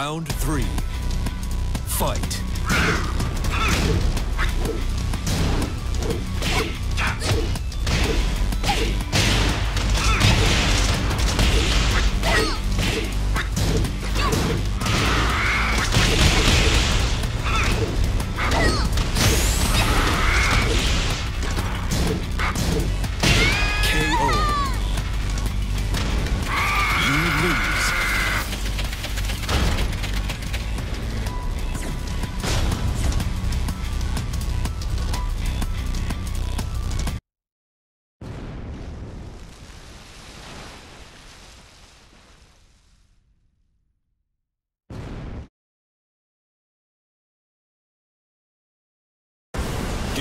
Round three. Fight.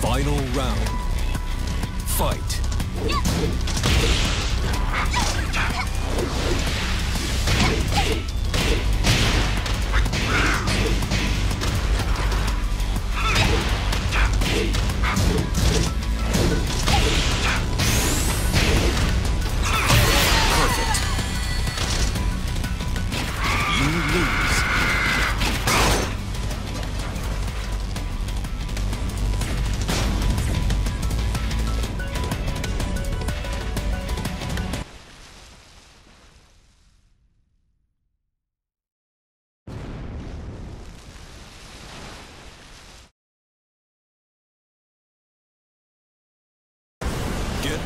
Final round. Yeah!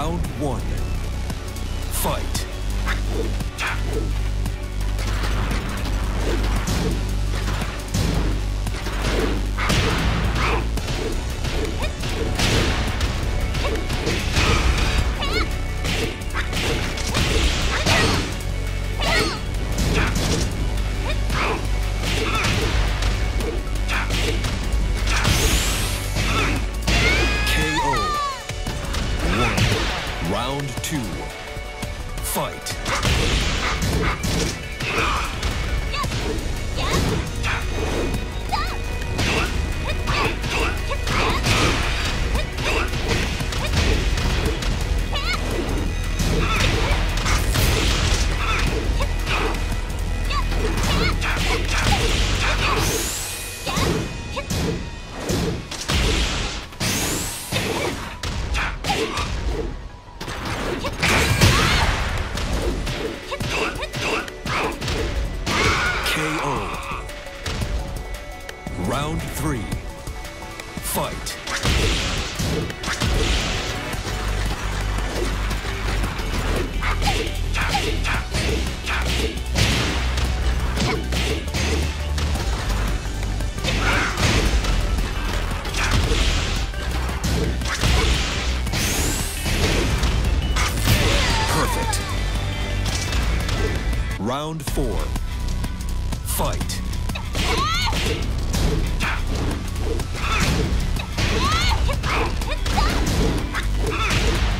Round one. Round two. Fight. Round four. Fight.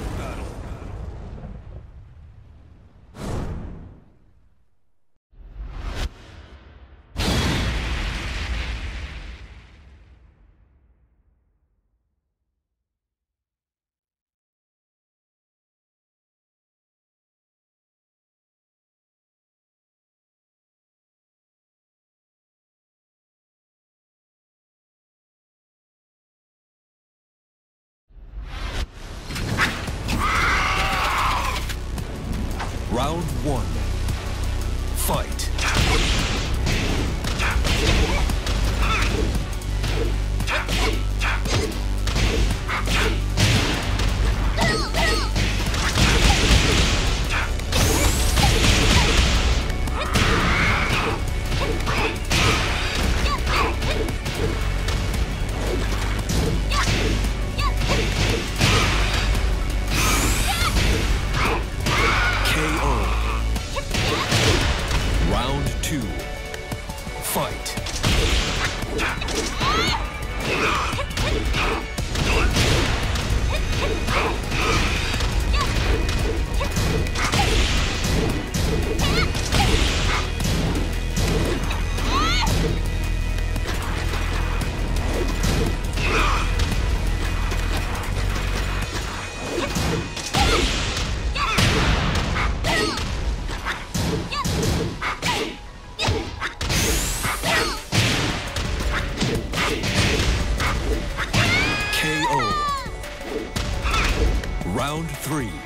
Three.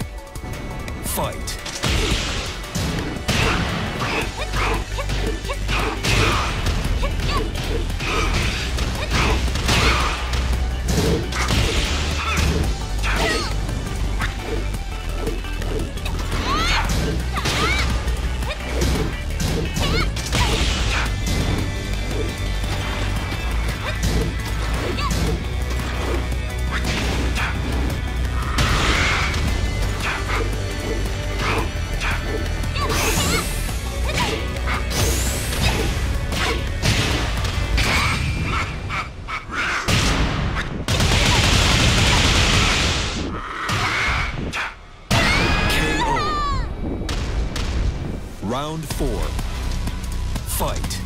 Round four. Fight.